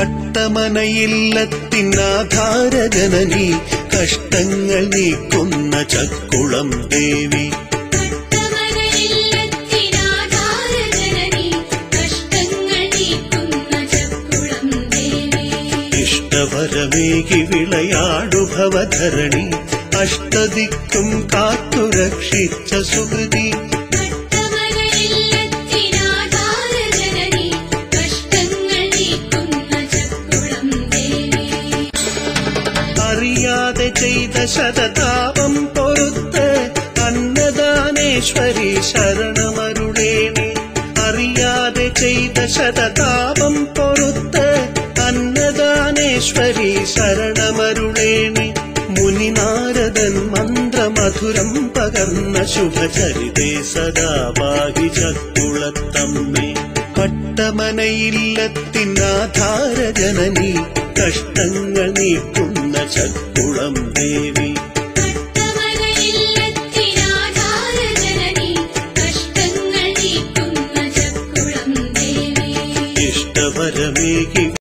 കട്ടമനയില്ലത്തിനാധാര ജനനി കഷ്ടങ്ങൾ നീക്കുന്ന ചക്കുളം ദേവി. കട്ടമനയില്ലത്തിനാധാരജനനി കഷ്ടങ്ങൾ നീക്കുന്ന ചക്കുളം ദേവി. ഇഷ്ടവരമേകി വിളയാടുഭവധരണി അഷ്ടദിക്കും കാത്തുരക്ഷിച്ച സുഹൃതി. അറിയാതെ ചെയ്ത ശതതാപം പൊറുത്ത് അന്നദാനേശ്വരി ശരണമരുളേണി. അറിയാതെ ചെയ്ത ശതതാപം പൊറുത്ത് അന്നദാനേശ്വരി ശരണമരുളേണി. മുനിനാരദൻ മന്ത്രമധുരം പകർന്ന ശുഭചരിതേ സദാ പാഹി ചക്കുളത്തമ്മേ കട്ടമനയില്ലത്തിനാധാര ജനനി കഷ്ടങ്ങൾ നീക്കുന്ന सद्दुडम् देवि